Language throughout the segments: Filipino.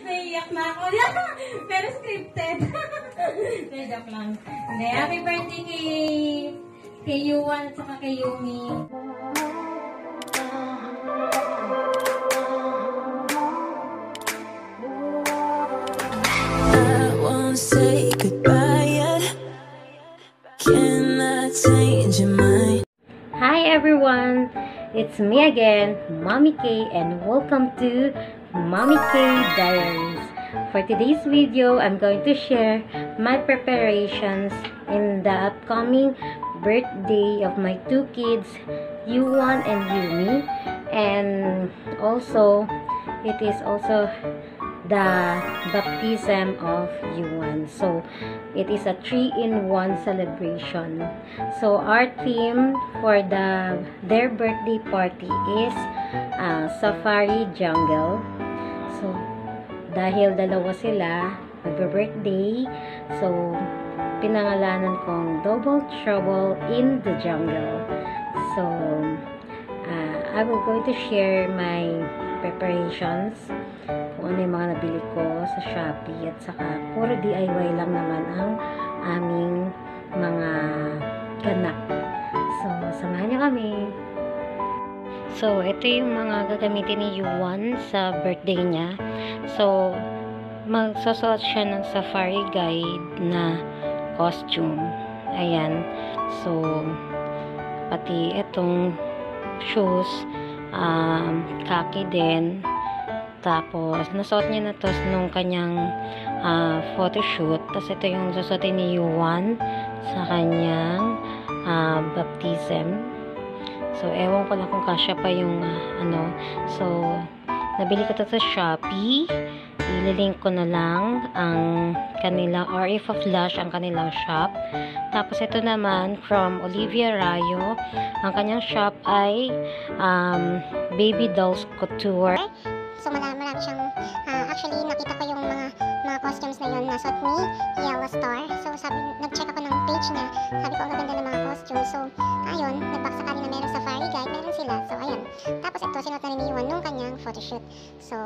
Naiiyak na ako. Pero scripted. Joke lang. Hindi, happy birthday kay kay Yuan at saka kay Yumi. Hi everyone! It's me again, Mommy K, and welcome to Mommy K Diaries. For today's video, I'm going to share my preparations in the upcoming birthday of my two kids, Yuan and Yumi. And also, it is also the baptism of Yuan. So, it is a three-in-one celebration. So, our theme for the their birthday party is uh, Safari Jungle. Dahil dalawa sila, magbe-birthday, so, pinangalanan kong Double Trouble in the Jungle. So, uh, I will going to share my preparations kung ano yung mga nabili ko sa Shopee at saka puro DIY lang naman ang aming mga ganap. So, samahan niyo kami. So, ito yung mga gagamitin ni Yuan sa birthday niya. So, magsusuot siya ng safari guide na costume. Ayan. So, pati itong shoes, um, kaki din. Tapos, nasuot niya na to nung kanyang uh, photoshoot. Tapos, ito yung susuotin ni Yuan sa kanyang uh, baptism. So, ewan ko lang kung kasya pa yung uh, ano. So, nabili ko to sa Shopee. Ililink ko na lang ang kanilang, or if a flash ang kanilang shop. Tapos, ito naman from Olivia Rayo. Ang kanyang shop ay um, Baby Dolls Couture. So marami, marami siyang, ah, actually nakita ko yung mga mga costumes na yun na suot ni Yellow Star. So sabi, nag-check ako ng page niya, sabi ko ang gaganda ng mga costumes. So ayun, nagbakasakali na meron safari guide, meron sila. So ayun. Tapos ito, sinuot na rin Yuan nung kanyang photoshoot. So,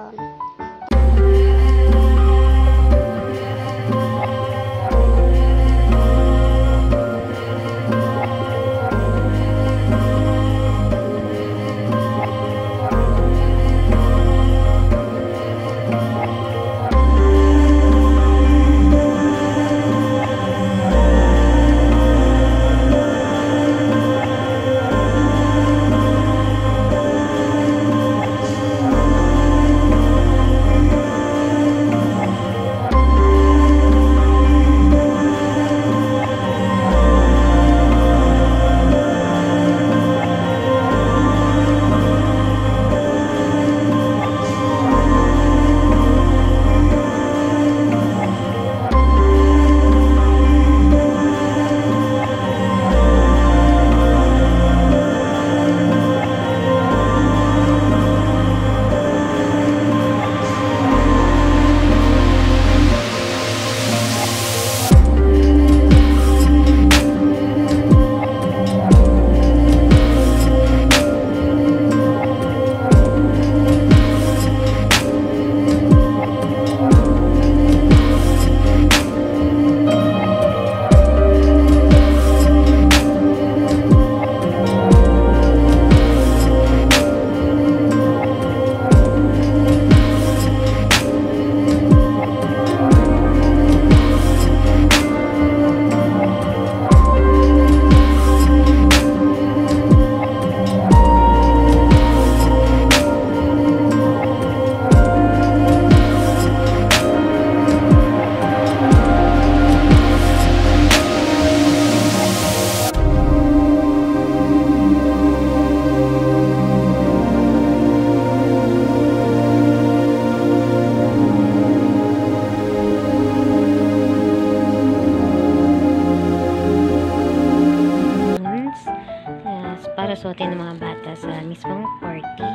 para suotin ng mga bata sa mismong party.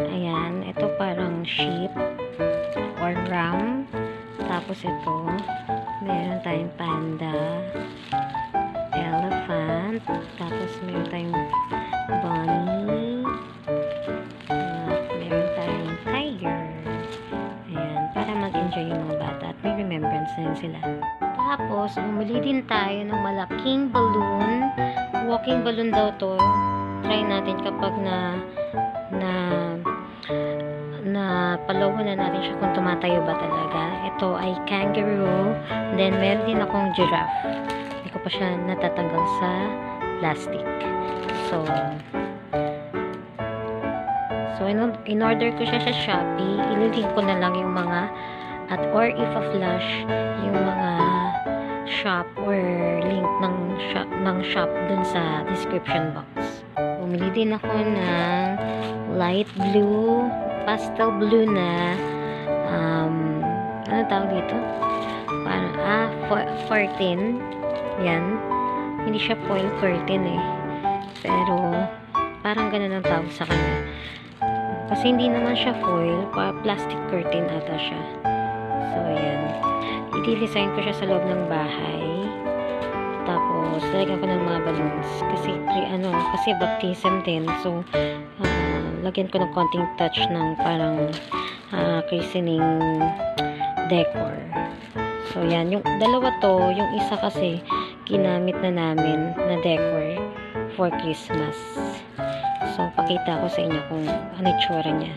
Ayan, ito parang sheep or ram. Tapos ito, meron tayong panda, elephant, tapos meron tayong bunny, uh, meron tayong tiger. Ayan, para mag yung mga bata at may remembrance na sila. Tapos, bumili din tayo ng malaking balloon. Walking balloon daw to. Try natin kapag na na na palawan na natin siya kung tumatayo ba talaga. Ito ay kangaroo. Then, meron din akong giraffe. Hindi ko pa siya natatanggal sa plastic. So, so in, in order ko siya sa Shopee, ililink ko na lang yung mga at or if a flash yung mga shop or link ng shop, ng shop dun sa description box. Bumili din ako ng light blue, pastel blue na um, ano tawag dito? Parang, ah, fo- 14. Yan. Hindi siya foil curtain eh. Pero, parang ganun ang tawag sa kanya. Kasi hindi naman siya foil, pa plastic curtain ata siya. So, ayan. I-design ko siya sa loob ng bahay. Tapos, lagyan ko ng mga balloons. Kasi, pre- ano, kasi baptism din. So, ah, lagyan ko ng konting touch ng parang ah, christening decor. So, yan. Yung dalawa to, yung isa kasi, ginamit na namin na decor for Christmas. So, pakita ko sa inyo kung ano itsura niya.